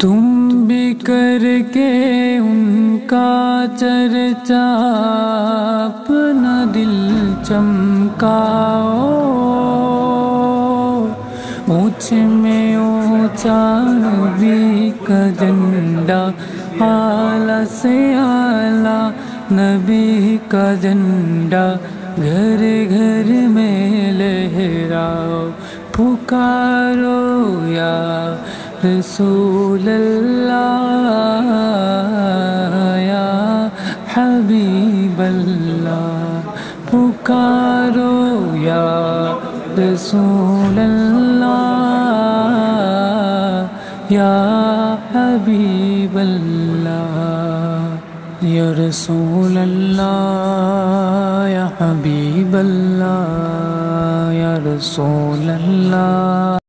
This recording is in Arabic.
तुम भी करके उनका चर्चा अपना दिल चमकाओ ऊँच में ऊँचा नबी का झंडा आला से आला नबी का झंडा घर घर में लहराओ پکارو یا رسول اللہ یا حبیب اللہ پکارو یا رسول اللہ یا حبیب اللہ یا رسول اللہ یا حبیب اللہ رسول الله